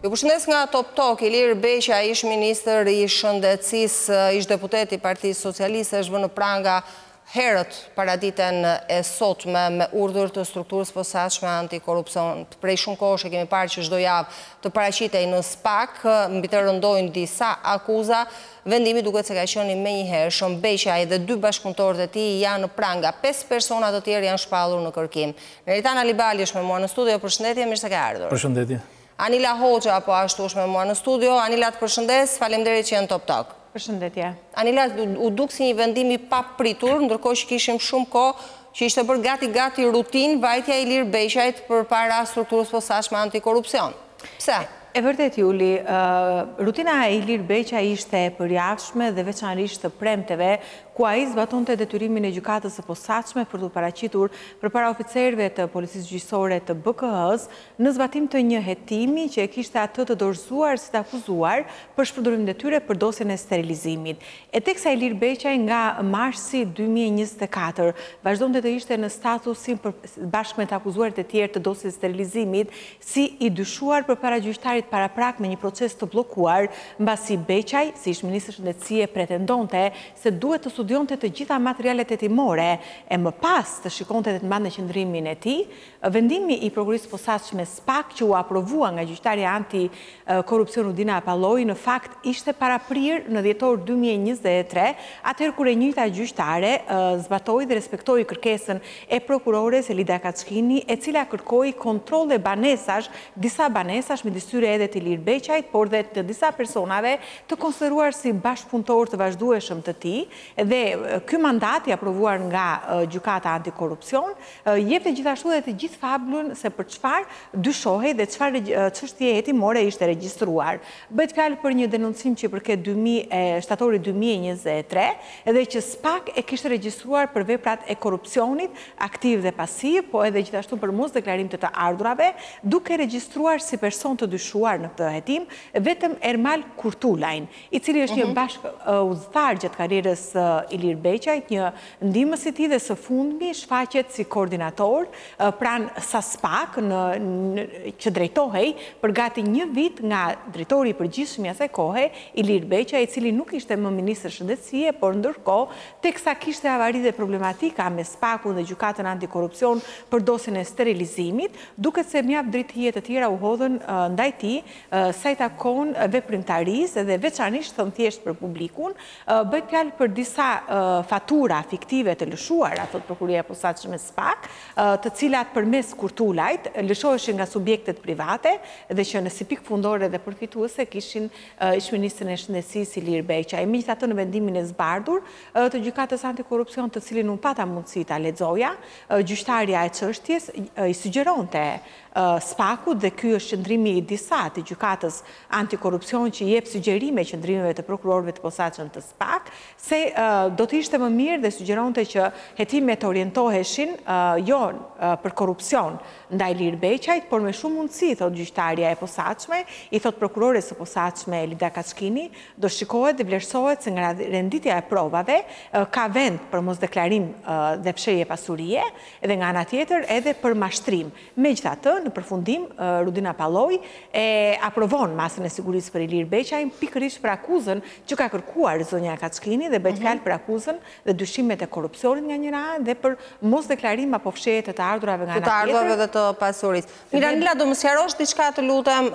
Ju përshëndes nga Top Talk, Ilir Beqaj, ish-ministër i Shëndetësisë, ish-deputet i Partisë Socialiste, është vënë në pranga herët paraditen e sotme me urdhër të Strukturës së Posaçme Antikorrupsion. Prej shumë kohësh e kemi parë që çdo javë të paraqitej në spak, mbi të rëndojnë disa akuza, Vendimi duket se ka qenë i menjëhershëm, Beqaj dhe dy bashkëpunëtorët e tij janë në pranga, pesë persona të tjerë janë shpallur në kërkim. Neritan Alibali është me mua në studio, përshëndetje, mirë se ke ardhur. Përshëndetje. Anila Hoxha po ashtu është me mua në studio, Anila të përshëndes, faleminderit që je në Top Talk. Përshëndetje. Anila, u duk si një vendim i papritur, ndërkohë që kishim shumë kohë që ishte bërë gati gati rutinë vajtja e Ilir Beqajt përpara Strukturës së Posaçme antikorrupsion. Pse? E vërtetë Juli, rutina e Ilir Beqajt ishte e përjavshme dhe veçanërisht të premteve, ku ai zbatonte detyrimin e Gjykatës së Posaçme për t'u paraqitur përpara oficerëve të Policisë Gjyqësore të BKH-së në zbatim të një hetimi që e kishte atë të dorëzuar si të akuzuar për shpërdorim detyre për dosjen e sterilizimit. E teksa Ilir Beqaj nga marsi dy mijë e njëzet e katër vazhdonte të ishte në statusin përbashkë me të akuzuarit e tjerë të dosjes së sterilizimit, si i dyshuar përpara gjyqtarit paraprak me një proces të bllokuar, mbasi Beqaj, si ish-ministër shëndetësie pretendonte se duhet të studionte të gjitha materialet hetimore e më pas të shikonte dhe të mbante qëndrimin e tij, vendimi i Prokurorisë së Posaçme, spak, që u aprovua nga gjyqtarja anti Korrupsion Rudina Palloj në fakt ishte paraprirë në dhjetor dy mijë e njëzet e tre, atëherë kur e njëjta gjyqtare zbatoi dhe respektoi kërkesën e prokurores Elida Kaçkini, e cila kërkoi kontrolle banesash, disa banesash midis tyre edhe të Ilir Beqajt, por dhe të disa personave të konsideruar si bashkëpunëtorë të vazhdueshëm të tij dhe ky mandat i aprovuar nga Gjykata Antikorrupsion, Jepte gjithashtu dhe të gjithë fabulën se për çfarë dyshohej dhe çfarë çështjeje hetimore ishte regjistruar. Bëhet fjalë për një denoncim që i përket shtatorit dy mijë e njëzet e tre dhe që spak e kishte regjistruar për veprat e korrupsionit aktiv dhe pasiv, po edhe gjithashtu për mosdeklarim të të ardhurave, duke regjistruar si person të dyshuar në këtë hetim vetëm Ermal Kurtulajn, i cili është një bashkëudhëtar gjatë karrierës së Ilir Beqajt, një Ndihmës i tij dhe së fundmi shfaqet si koordinator pranë SASPAK që drejtohej për gati një vit nga drejtori i përgjithshëm i asaj kohe, Ilir Beqaj, i cili nuk ishte më ministër shëndetësie, por ndërkohë, teksa kishte avari dhe problematika me SPAK-un dhe Gjykatën Antikorrupsion për dosjen e sterilizimit, duket se mjaft dritëhije të tjera u hodhën ndaj tij sa i takon veprimtarisë dhe veçanërisht thënë thjesht për publikun, Bëhet fjalë për disa fatura fiktive të lëshuara, thotë Prokuroria e Posaçme SPAK, të cilat përmes Kurtulajt lëshoheshin nga subjektet private dhe që si pikë fundore dhe përfituese kishin ish-ministrin e Shëndetësisë Ilir Beqaj. E megjithatë në vendimin e zbardhur të Gjykatës Antikorrupsion, të cilin unë pata mundësi ta lexoja, gjyqtarja e çështjes i sugjeronte SPAK-ut dhe ky është qëndrimi i disa të Gjykatës Antikorrupsion që i jep sugjerime qëndrimeve të prokurorëve të posaçëm të SPAK, se do të ishte më mirë dhe sugjeronte që hetimet të orientoheshin jo për korrupsion ndaj Ilir Beqajt, por me shumë mundësi, thotë gjyqtarja e posaçme, i thotë prokurores së posaçme Elida Kaçkini, do shikohet dhe vlerësohet se nga renditja e provave ka vend për mosdeklarim dhe fshehje pasurie, dhe nga ana tjetër edhe për mashtrim. Megjithatë, në përfundim, Rudina Palloj e aprovon masën e sigurisë për Ilir Beqaj pikërisht për akuzën që ka kërkuar zonja Kaçkini dhe bëhet fjalë për akuzën dhe dyshimet e korrupsionit nga njëra anë dhe për mosdeklarim apo fshehje të të ardhurave nga ana tjetër. Të ardhurave dhe të pasurisë. Mirë Anila, do më sqarosh diçka të lutem.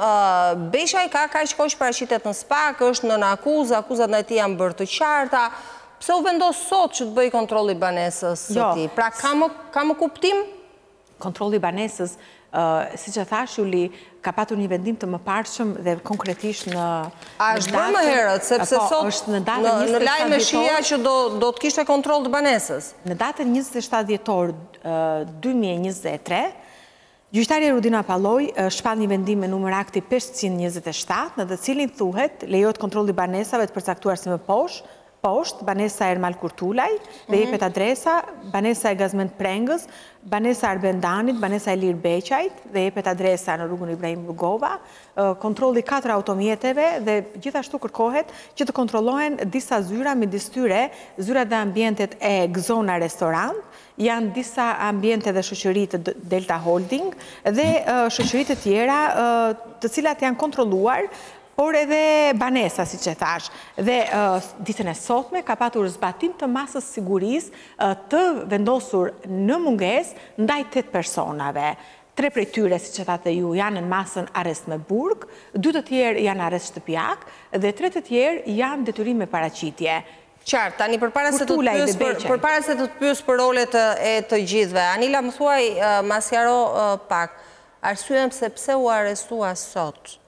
Beqaj ka kaq kohë që paraqitet në SPAK, është nën akuzë, akuzat ndaj tij janë bërë të qarta. Pse u vendos sot që të bëhej kontrolli i banesës së tij? Pra ka më kuptim? Kontrolli i banesës, siç e thashë Juli, ka patur një vendim të mëparshëm dhe konkretisht në datën... A është bërë më herët, sepse po, sot në datën 27 dhjetor... Në lajme shihja që do të kishte kontroll të banesës. Në datën 27 dhjetor 2023 Gjyqtarja Rudina Palloj shpall një vendim me numër akti pesëqind e njëzet e shtatë, në të cilin thuhet, lejohet kontrolli i banesave të përcaktuar si më posh, poshtë, banesa Ermal Kurtulaj, dhe jepet adresa, banesa e Gazment Prengës, banesa e Arben Danit, banesa e Ilir Beqajt, dhe jepet adresa në rrugën Ibrahim Rugova, kontrolli i katër automjeteve dhe gjithashtu kërkohet që të kontrollohen disa zyra midis tyre zyrat dhe ambientet e Gzona Restorant, Janë disa ambiente dhe shoqëri të Delta Holding dhe shoqëri të tjera të cilat janë kontrolluar, por edhe banesa, siç e thashë. Dhe ditën e sotme ka patur zbatim të masës së sigurisë të vendosur në mungesë ndaj tetë personave. Tre prej tyre, siç e thatë dhe ju, janë në masën arrest me burg, dy të tjerë janë arrest shtëpiak dhe tre të tjerë janë detyrim me paraqitje. Qartë, tani përpara se të të pyes për rolet e të gjithëve, Anila më thuaj, ma sqaro pak, arsyen se pse u arrestua sot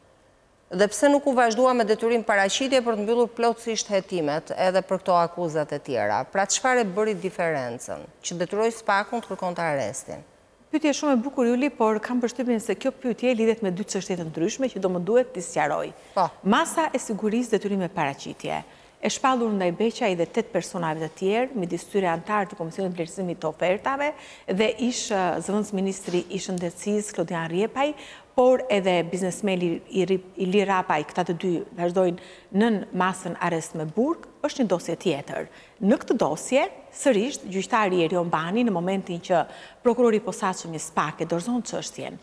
dhe pse nuk u vazhdua me detyrim paraqitje për të mbyllur plotësisht hetimet edhe për këto akuzat e tjera. Pra çfarë e bëri diferencën, që detyroi SPAK-un të kërkonte arrestin? Pyetje shumë e bukur Juli, por kam përshtypjen se kjo pyetje lidhet me dy çështje të ndryshme që do më duhet t'i sqaroj. Po. Masa e sigurisë detyrim me paraqitje, e shpallur ndaj Beqaj dhe tetë personave të tjerë, midis tyre anëtarë të Komisionit të Vlerësimit të Ofertave dhe ish zëvendës ministri i Shëndetësisë Klodian Rrjepaj, por edhe biznesmeni Ilir Rrapaj, këta të dy vazhdojnë nën masën arrest me burg, është një dosje tjetër. Në këtë dosje, sërish, gjyqtari Erion Bani, në momentin që prokurori i posaçëm i spak e dorëzon çështjen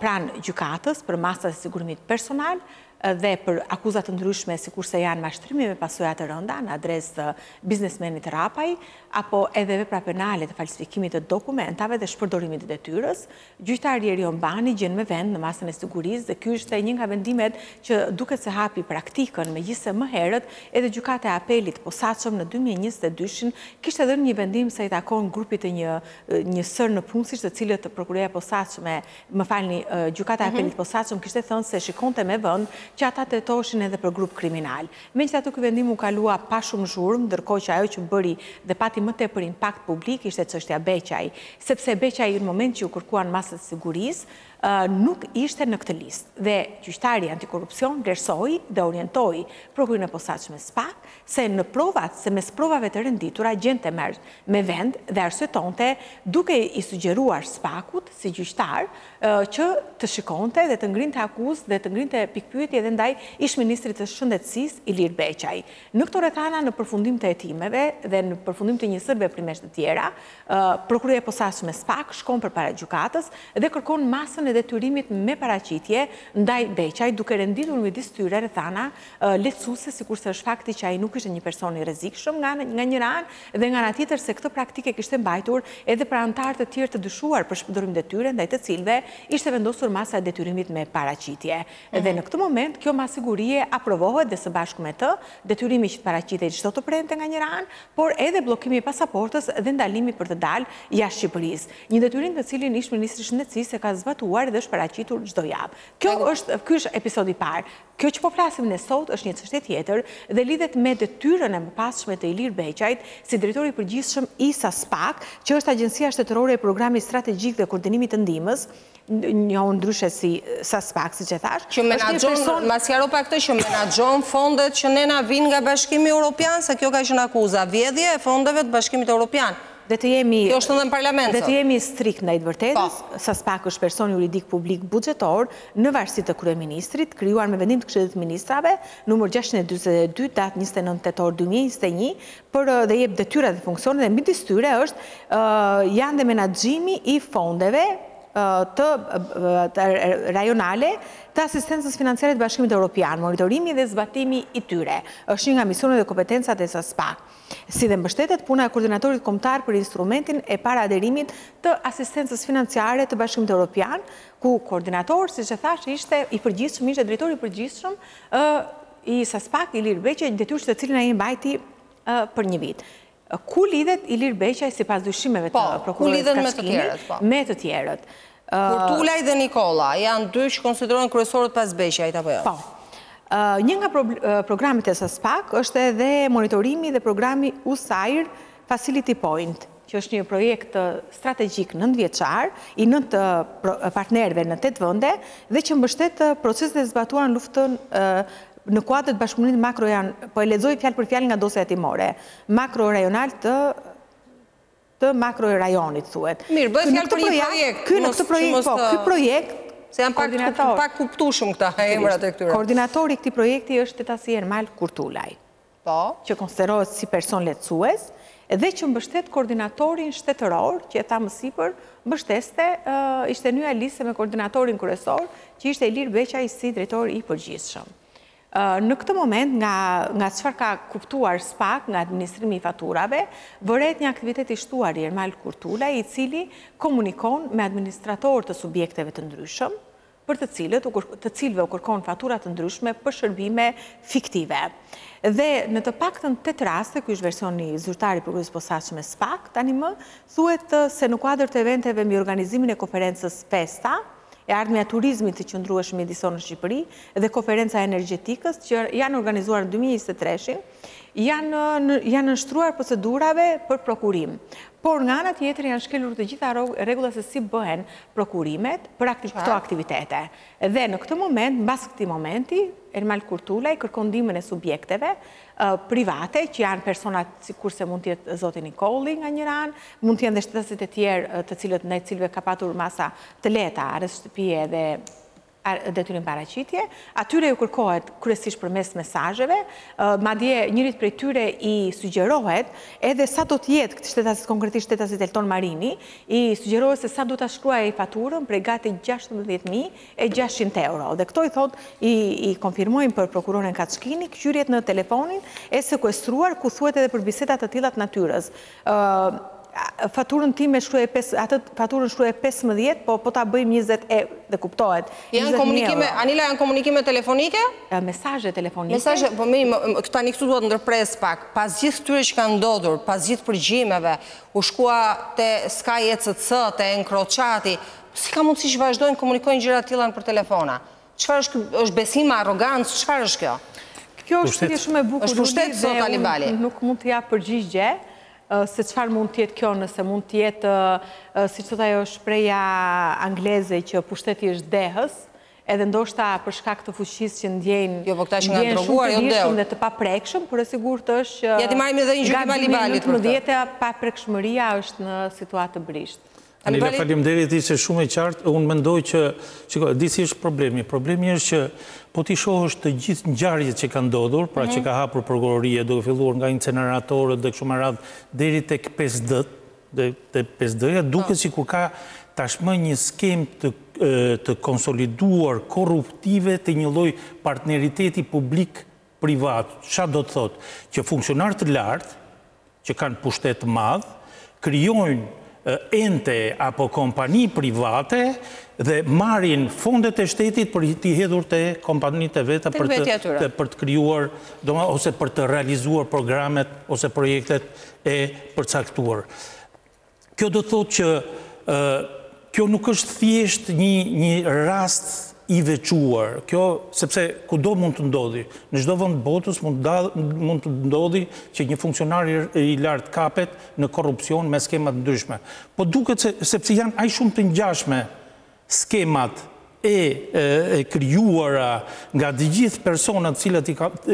pranë gjykatës për masat e sigurimit personal dhe për akuza të ndryshme sikurse janë mashtrimi me pasoja të rënda në adresë të biznesmenit Rrapaj apo edhe vepra penale të falsifikimit të dokumentave dhe shpërdorimit të detyrës, Gjyqtari Erion Bani gjen me vend në masën e sigurisë dhe ky ishte një nga vendimet që duket se hapi praktikën, megjithëse më herët edhe Gjykata e Apelit të posaçëm në dy mijë e njëzet e dy-shin kishte dhënë një vendim sa i takon grupit të një një sërë nëpunësish të cilët Prokuroria e Posaçme, më falni, Gjykata e Apelit të posaçëm kishte thënë se shikonte me vend që ata të hetoheshin edhe për grup kriminal. Megjithatë ky vendim u kalua pa shumë zhurmë, ndërkohë që ajo që bëri dhe pati më tepër impakt publik ishte çështja Beqaj, sepse Beqaj në moment që u kërkuan masat e sigurisë, nuk ishte në këtë listë dhe gjyqtari antikorrupsion vlerësoi dhe orientoi Prokurorinë e Posaçme, spak, se në provat se mes provave të renditura gjente merr me vend dhe arsyetonte duke i sugjeruar spak-ut si gjyqtar që të shikonte dhe të ngrinte akuzë dhe të ngrinte pikëpyetje edhe ndaj ish-ministrit të Shëndetësisë, Ilir Beqaj. Në këto rrethana, në përfundim të hetimeve dhe në përfundim të një sërë veprimesh të tjera, Prokuroria e Posaçme, spak, shkon përpara gjykatës dhe kërkon masën e detyrimit me paraqitje ndaj Beqajt, duke renditur midis tyre rrethana lehtësuese, sikurse është fakti që ai nuk ishte një person i rrezikshëm nga njëra anë dhe nga ana tjetër se këtë praktikë e kishte mbajtur edhe për anëtarë të tjerë të dyshuar për shpërdorim detyre ndaj të cilëve ishte vendosur masa e detyrimit me paraqitje. Dhe në këtë moment kjo masë sigurie aprovohet dhe së bashku me të, detyrimi që të paraqitej çdo të premte nga njëra anë, por edhe bllokimi i pasaportës dhe ndalimi për të dalë jashtë Shqipërisë. Një detyrim të cilin ish-ministri i Shëndetësisë e ka zbatuar dhe është paraqitur çdo javë. Kjo është ky është episodi i parë. Kjo që po flasim ne sot është një çështje tjetër dhe lidhet me detyrën e mëpasshme të Ilir Beqajt si drejtor i përgjithshëm i SASPAK, që është agjencia shtetërore e Programit Strategjik dhe Koordinimit të Ndihmës, njohur ndryshe si SASPAK, siç e thashë, Që menaxhon, ma sqaro pak këtë, që menaxhon fondet që ne na vijnë nga Bashkimi Europian, se kjo ka qenë akuza, vjedhje e fondeve të Bashkimit Europian. Dhe të jemi, Kjo është edhe në parlament sot. dhe të jemi strikt ndaj të vërtetës, Po. SASPAK është person juridik publik buxhetor në varësi të kryeministrit, krijuar me vendim të Këshillit të Ministrave, numër gjashtëqind e dyzet e dy, datë njëzet e nëntë tetor dy mijë e njëzet e një, për dhe jep detyrat dhe funksionet dhe midis tyre është ë janë dhe menaxhimi i fondeve të të rajonale të asistencës financiare të Bashkimit Evropian, monitorimi dhe zbatimi i tyre është një nga misionet dhe kompetencat e SASPAK. si dhe mbështet punën e Koordinatorit Kombëtar për Instrumentin e Paraaderimit të Asistencës Financiare të Bashkimit Europian, ku koordinator, siç e thashë, ishte i përgjithshëm, ishte drejtori i përgjithshëm i SASPAK, Ilir Beqaj, detyrë të cilën ai e mbajti për një vit. Ku lidhet Ilir Beqaj sipas dyshimeve të po, prokurorit Kaçkini me të tjerët? Po. Kurtulaj dhe Nikolli, janë dy që konsiderohen kryesorët pas Beqajt, apo jo? Po. Një nga programet e SASPAK është edhe monitorimi dhe programi USAIR Facility Point, që është një projekt strategjik nëntëvjeçar, i nëntë partnerëve në tetë vende, dhe që mbështet proceset e zbatuara në luftën në kuadër të bashkëpunimit makro, po e lexoj fjalë për fjalë nga dosja hetimore, makro-rajonal të. të makrorajonit thuhet. Mirë, bëhet fjalë për një projekt. Ky në këtë projekt, po, ky projekt, se janë pak pak kuptueshëm këta emrat e këtyre. Koordinatori i këtij projekti është shtetasi Ermal Kurtulaj. Po. Që konsiderohet si person lehtësues dhe që mbështet koordinatorin shtetëror, që e thamë më sipër, mbështeste, ishte në një listë me koordinatorin kryesor, që ishte Ilir Beqaj si drejtor i përgjithshëm. Në këtë moment, nga nga çfarë ka kuptuar spak nga administrimi i faturave, vërehet një aktivitet i shtuar i Ermal Kurtulaj, i cili komunikon me administratorë të subjekteve të ndryshëm, për të cilët u të cilëve u kërkon fatura të ndryshme për shërbime fiktive. Dhe në të paktën tetë raste, ky është versioni zyrtar i Prokurorisë së Posaçme spak, tani më, thuhet se në kuadër të eventeve mbi organizimin e konferencës Festa, e ardhmja e turizmit të qëndrueshëm mjedisor në Shqipëri dhe Konferenca e Energjetikës që janë organizuar në dy mijë e njëzet e tre-shin, janë janë nënshtruar procedurave për prokurim. Por nga ana tjetër janë shkelur të gjitha rregullat se si bëhen prokurimet për këto aktivitete. Dhe në këtë moment, mbas këtij momenti, Ermal Kurtulaj kërkon ndihmën e subjekteve private, që janë personat sikurse mund të jetë zoti Nikolli nga njëra anë, mund të jenë dhe shtetasit e tjerë të cilët ndaj të cilëve ka patur masa të lehta arrest shtëpie dhe detyrim paraqitje, atyre ju kërkohet kryesisht përmes mesazheve, madje njërit prej tyre i sugjerohet edhe sa do të jetë këtë shtetasit konkretisht shtetasit Elton Marini, i sugjerohet se sa duhet ta shkruajë ai faturën prej gati gjashtëmbëdhjetë mijë e gjashtëqind euro dhe këto i thotë i konfirmojnë për prokuroren Kaçkini këqyrjet në telefonin e sekuestruar ku thuhet edhe për biseda të tilla të natyrës faturën time shkruaje pesë atë faturën shkruaje pesëmbëdhjetë po po ta bëjmë njëzet e dhe kuptohet janë komunikime Anila janë komunikime telefonike mesazhe telefonike mesazhe po mirë tani këtu dua të ndërpres pak pas gjithë këtyre që kanë ndodhur pas gjithë përgjimeve u shkua te Sky ECC te EncroChat-i Si ka mundësi që vazhdojnë komunikojnë gjëra të tilla nëpër telefona? Çfarë është kjo, besim, arrogancë, çfarë është kjo? Kjo është pyetje shumë e bukur, Luli, dhe unë nuk mund të jap përgjigje se çfarë mund të jetë kjo, nëse mund të jetë, siç thotë ajo shprehja angleze që pushteti është dehës, edhe ndoshta për shkak të fuqisë që ndjejnë, jo, po ndjehen shumë të lirshëm jo, dhe të paprekshëm, por e sigurt është që ja t'i marrim edhe një gjykim Alibalit për këtë. Nga 2019 paprekshmëria është në situatë të brishtë. Anila, faleminderit, ishe shumë e qartë. Unë mendoj që, shiko, di si është problemi. Problemi është që po t'i shohësh të gjithë ngjarjet që kanë ndodhur, pra që mhm. ka hapur prokuroria, duke filluar nga inceneratorët dhe kështu me radhë deri tek 5D, dhe te 5D-ja po. duket sikur ka tashmë një skemë të konsoliduar korruptive të një lloj partneriteti publik privat, ça do të thotë që funksionarë të lartë, që kanë pushtet të madh, krijojnë ente apo kompani private dhe marrin fondet e shtetit për t'i hedhur te kompanitë e veta për të për të krijuar, domethënë ose për të realizuar programet ose projektet e përcaktuar. Kjo do të thotë që kjo nuk është thjesht një një rast i veçuar. Kjo sepse kudo mund të ndodhi, në çdo vend të botës mund të mund të ndodhë që një funksionar i lartë kapet në korrupsion me skema të ndryshme. Po duket se sepse janë aq shumë të ngjashme Skemat e krijuara nga të gjithë personat të cilët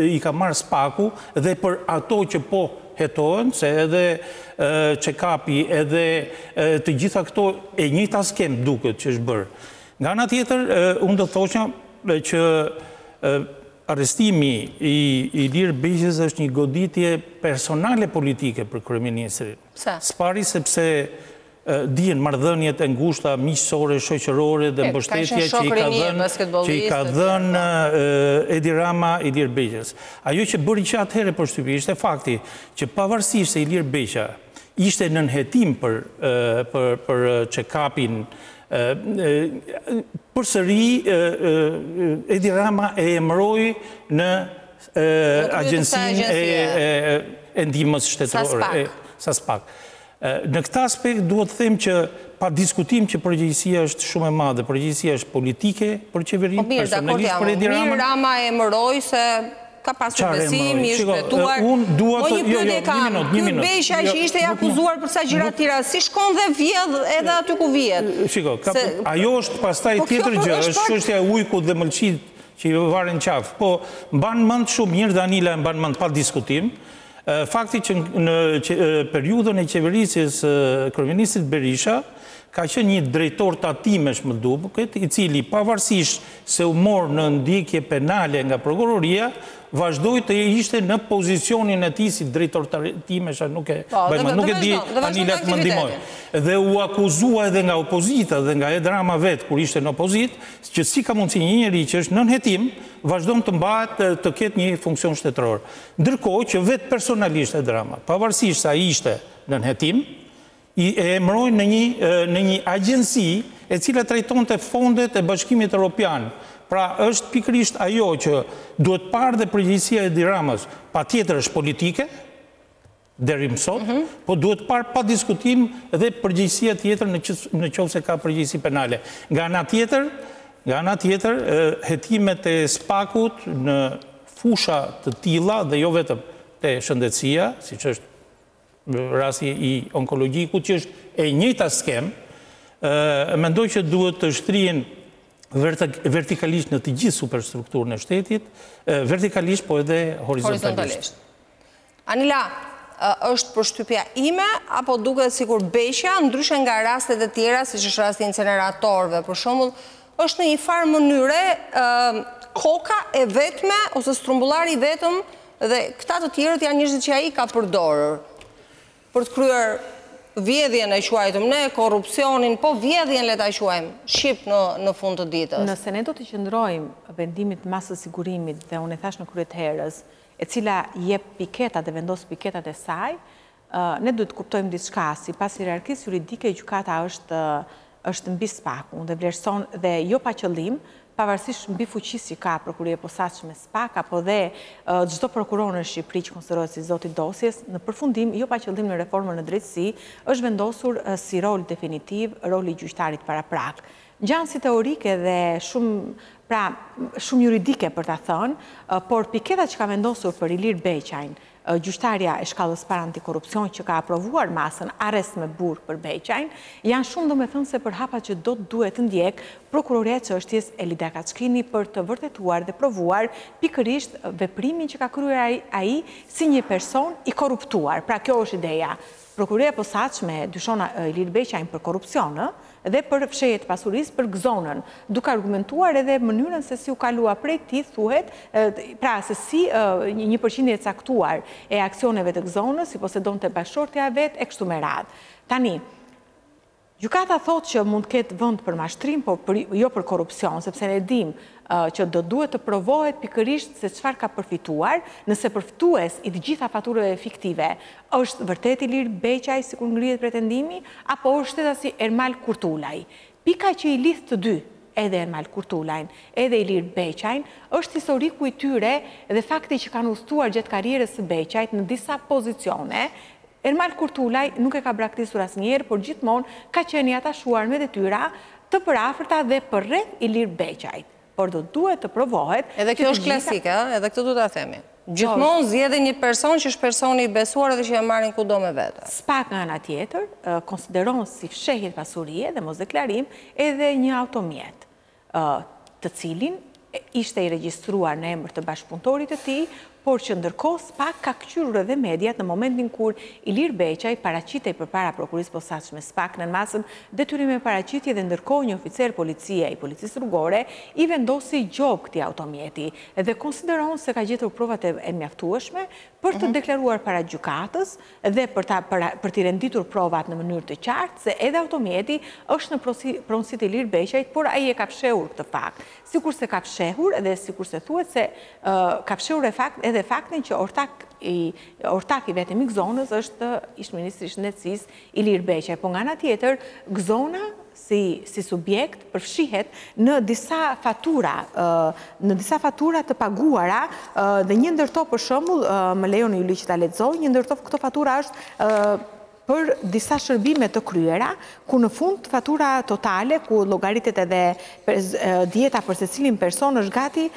i ka marrë SPAK-u dhe për ato që po hetohen, se edhe Check-up-i edhe të gjitha këto e njëjta skemë duket që është bërë. Nga ana tjetër unë do të thosha që arrestimi i Ilir Beqajt është një goditje personale politike për kryeministrin. Pse? Së pari sepse Dihen marrëdhëniet e ngushta miqësore, shoqërore dhe mbështetja që i ka dhënë Edi Rama Ilir Beqajt. Ajo që bëri që atëherë përshtypje ishte fakti që pavarësisht se Ilir Beqaj ishte nën hetim për për check-up-in përsëri Edi Rama e emëroi në agjencinë e ndihmës shtetërore, SASPAC. Në këtë aspekt dua të them që pa diskutim që përgjegjësia është shumë e madhe, përgjegjësia është politike për qeverinë, personalisht për Edi Ramën. Po mirë, dakord jam, mirë Rama e emëroi se ka pasur besim, i është betuar. Unë një pyetje kam, ky Beqa që ishte i akuzuar për ca gjëra të tjera, si shkon dhe vjedh edhe aty ku vihet? Shiko, ajo është pastaj tjetër gjë, është çështja e ujkut dhe mëlçitë që i varen qafë. Po mban mend shumë mirë, dhe Anila e mban mend pa diskutim, faktin që në periudhën e qeverisjes së kryeministrit Berisha ka qenë një drejtor tatimesh më duket, i cili pavarësisht se u mor në ndjekje penale nga prokuroria, vazhdoi të ishte në pozicionin e tij si drejtor tatimesh, a nuk e di, Anila të më ndihmojë. Dhe u akuzua edhe nga opozita dhe nga Edi Rama vetë kur ishte në opozitë, që si ka mundësi një njeri që është nën hetim, vazhdon të mbahet, të ketë një funksion shtetëror. Ndërkohë që vetë personalisht Edi Rama, pavarësisht se ai ishte nën hetim, e emëroi në një në një agjenci e cila trajtonte fondet e Bashkimit Europian. Pra është pikërisht ajo që duhet parë dhe përgjegjësia e Edi Ramës patjetër është politike, deri më sot, po duhet parë pa diskutim dhe përgjegjësia tjetër në qoftë se ka përgjegjësi penale. Nga ana tjetër, nga ana tjetër, hetimet e SPAK-ut në fusha të tilla dhe jo vetëm te shëndetësia, siç është rasti i onkologjikut që është e njëjta skemë, mendoj që duhet të shtrihen vertikalisht në të gjithë superstrukturën e shtetit, vertikalisht po edhe horizontalisht. Anila, Është përshtypja ime apo duket sikur Beqja, ndryshe nga rastet e tjera, siç është rasti i inceneratorëve, për shembull, është në një farë mënyre koka e vetme ose strumbullari i vetëm dhe këta të tjerët janë njerëzit që ai ka përdorur për të kryer vjedhjen e quajtëm ne, korrupsionin, po vjedhjen le ta quajmë shqip në në fund të ditës. Nëse ne do t'i qëndrojmë vendimit të masës së sigurimit dhe unë e thashë në krye të herës, e cila jep piketa dhe vendos piketat e saj, ne duhet të kuptojmë diçka, sipas hierarkisë juridike gjykata është është mbi SPAK-un dhe vlerëson dhe jo pa qëllim, pavarësisht mbifuqisë që ka Prokuroria e Posaçme SPAK apo dhe çdo prokuror në Shqipëri që konsiderohet si zot i dosjes, në përfundim jo pa qëllim në reformën në drejtësi është vendosur si rol definitiv roli i gjyqtarit paraprak. Ngjan si teorike dhe shumë, pra, shumë juridike për ta thënë, por piketat që ka vendosur për Ilir Beqajn, gjyqtarja e shkallës së parë antikorrupsion që ka aprovuar masën arrest me burg për Beqajn, janë shumë domethënëse për hapat që do të duhet të ndjekë prokurorja e çështjes, Elida Kaçkini për të vërtetuar dhe provuar pikërisht veprimin që ka kryer ai si një person i korruptuar. Pra kjo është ideja. Prokuroria e Posaçme e dyshon Ilir Beqajn për korrupsion ë dhe për fshehje të pasurisë për Gzonën, duke argumentuar edhe mënyrën se si u kalua prej tij thuhet pra se si një përqindje e caktuar e aksioneve të Gzonës i posedonte bashkëshortja e vet, e kështu me radhë. Tani. Gjykata thotë që mund të ketë vend për mashtrim, por jo për korrupsion, sepse ne dimë që do duhet të provohet pikërisht se çfarë ka përfituar, nëse përftues i të gjitha faturave fiktive është vërtet Ilir Beqaj sikur ngrihet pretendimi, apo është shtetasi Ermal Kurtulaj. Pika që i lidh të dy, edhe Ermal Kurtulajn, edhe Ilir Beqajn, është historiku i tyre dhe fakti që kanë udhëtuar gjatë karrierës së Beqajt në disa pozicione, Ermal Kurtulaj nuk e ka braktisur asnjëherë, por gjithmonë ka qenë i atashuar me detyra të përafërta dhe përreth Ilir Beqajt, por do të duhet të provohet që të gjitha Edhe kjo është klasike, ëh, edhe këtë duhet ta themi. Gjithmonë zgjedhin një person që është personi i besuar edhe që e marrin kudo me vete. Spak nga ana tjetër konsideron si fshehje pasurie dhe mosdeklarim edhe një automjet. të cilin ishte i regjistruar në emër të bashkëpunëtorit të tij, por që ndërkohë spak ka këqyrur edhe mediat në momentin kur Ilir Beqaj paraqitej përpara Prokurorisë Posaçme spak nën masën detyrim paraqitje dhe ndërkohë një oficer policie i Policisë Rrugore i vendosi gjobë këtij automjeti dhe konsideron se ka gjetur provat e mjaftueshme për të deklaruar para gjykatës dhe për ta për t'i renditur provat në mënyrë të qartë se edhe automjeti është në pronësi të Ilir Beqajt, por ai e ka fshehur këtë fakt, sikurse ka fshehur dhe sikurse thuhet se ka fshehur edhe faktin që ortak i ortak i vetëm i Gzonës është ish-ministri i Shëndetësisë, Ilir Beqaj, po nga ana tjetër Gzona si si subjekt përfshihet në disa fatura në disa fatura të paguara dhe një ndër to për shembull më lejoni Juli që ta lexoj një ndër to këto fatura është për disa shërbime të kryera ku në fund fatura totale ku llogaritet edhe dieta për secilin person është gati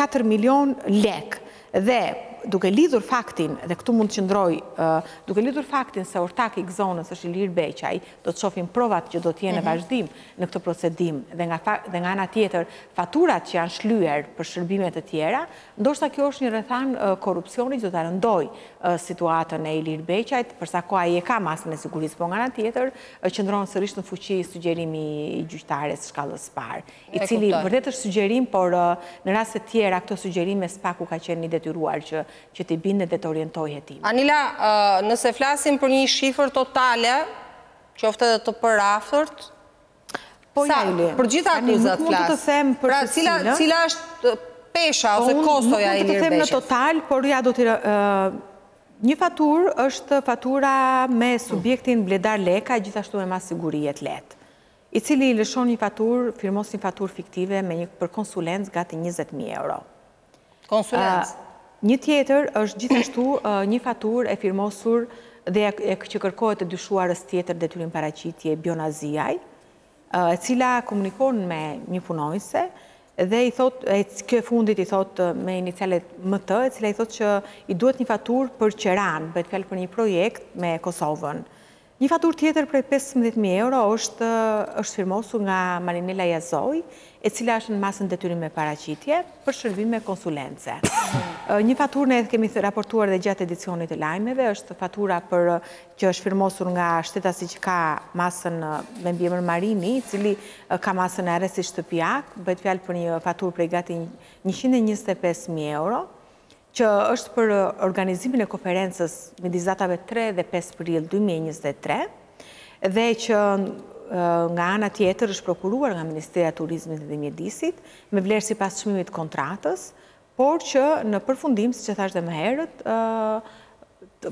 4 milion lek dhe duke lidhur faktin dhe këtu mund të qëndrojë duke lidhur faktin se ortak i Gzonës është Ilir Beqaj do të shohim provat që do të jenë në vazhdim në këtë procedim dhe nga ana tjetër faturat që janë shlyer për shërbime të tjera, ndoshta kjo është një rrethanë korrupsioni që do ta rëndojë situatën e Ilir Beqajt, për sa kohë ai e ka masën e sigurisë, por nga ana tjetër qëndron sërish në fuqi sugjerimi i gjyqtares së shkallës së parë, i cili vërtet është sugjerim, por në raste të tjera këto sugjerime spaku ka qenë i detyruar që që t'i bindet dhe të orientojë hetimet. Anila, nëse flasim për një shifër totale, qoftë edhe të përafërt, sa, për gjitha akuzat flas, pra cila, cila është pesha ose kostoja e Ilir Beqës? Po unë nuk mund të të them në total, por ja do të, një faturë është fatura me subjektin Bledar Leka, gjithashtu me masë sigurie të lehtë, i cili i lëshon një faturë, firmos një faturë fiktive me një, për konsulencë gati njëzet mijë euro. Konsulencë. Një tjetër është gjithashtu një faturë e firmosur dhe që i kërkohet të dyshuarës tjetër detyrim paraqitje Bjona Ziaj, e cila komunikon me një punonjëse dhe i thotë, e kjo e fundit i thotë me inicialet MT, e cila i thotë që i duhet një faturë për qeranë, bëhet fjalë për një projekt me Kosovën. Një faturë tjetër prej pesëmbëdhjetë mijë euro është është firmosur nga Marinela Jazoj, e cila është në masën detyrim paraqitje, për shërbime konsulence. Një faturë ne e kemi raportuar dhe gjatë edicionit të lajmeve, është fatura për që është firmosur nga shtetasi që ka masën me mbiemër Marini, i cili ka masën e arrestit shtëpiak, bëhet fjalë për një faturë prej gati njëqind e njëzet e pesë mijë euro, që është për organizimin e konferencës midis datave tre dhe pesë prill dy mijë e njëzet e tre dhe që nga ana tjetër është prokuruar nga Ministria e Turizmit dhe Mjedisit me vlerë sipas çmimit të kontratës, por që në përfundim, siç e thashë dhe më herët,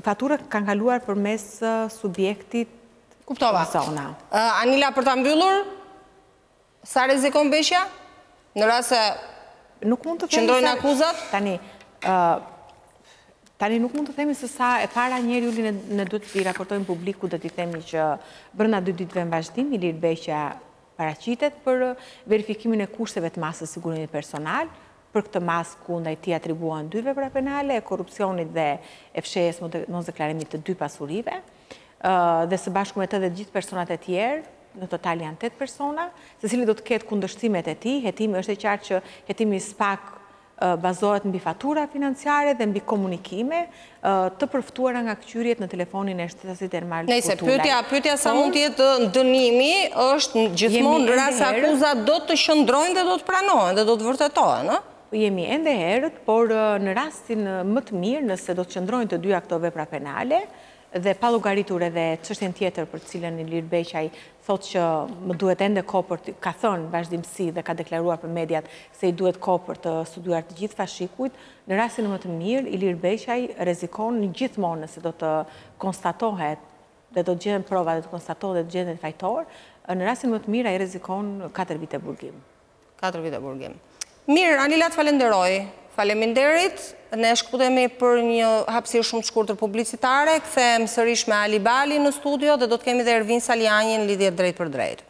faturat kanë kaluar përmes subjektit Kuptova. Anila, për ta mbyllur, Sa rrezikon Beqja? Në rast se nuk mund të themi qëndrojnë akuzat? Tani nuk mund të themi se sa e para një herë Juli, ne duhet t'i raportojmë publikut dhe t'i themi që brenda dy ditëve në vazhdim, Ilir Beqja paraqitet për verifikimin e kushteve të masës së sigurimit personal, për këtë masë ku ndaj tij atribuohen dy vepra penale, e korrupsionit dhe e fshehjes, mosdeklarimit të dy pasurive. dhe së bashku me të dhe të gjithë personat e tjerë, në total janë 8 persona, secili do të ketë kundërshtimet e tij, hetimi është e qartë që hetimi i SPAK bazohet mbi fatura financiare dhe mbi komunikime të përftuara nga këqyrjet në telefonin e shtetasit Ermal Kurtulaj. Nejse, pyetja sa mund të jetë dënimi është gjithmonë në rast se akuzat do të qëndrojnë dhe do të pranohen dhe do të vërtetohen, në? Jemi ende herët, por në rastin më të mirë, nëse do të qëndrojnë të dyja këto vepra penale dhe pa llogaritur edhe çështjen tjetër për të cilën Ilir Beqaj thotë që më duhet ende kohë për të, ka thënë vazhdimisht dhe ka deklaruar për mediat se i duhet kohë për të studiuar të gjithë fashikujt, në rastin më të mirë Ilir Beqaj rrezikon gjithmonë nëse do të konstatohet dhe do të gjenden prova dhe të konstatohet dhe të gjendet fajtor, në rastin më të mirë ai rrezikon katër vite burgim. Katër vite burgim. Mirë, Anila të falenderoj. Faleminderit. Ne shkëputemi për një hapësirë shumë të shkurtër publicitare, kthehemi sërish me Ali Balin në studio dhe do të kemi dhe Ervin Salianjin në lidhje të drejtpërdrejtë.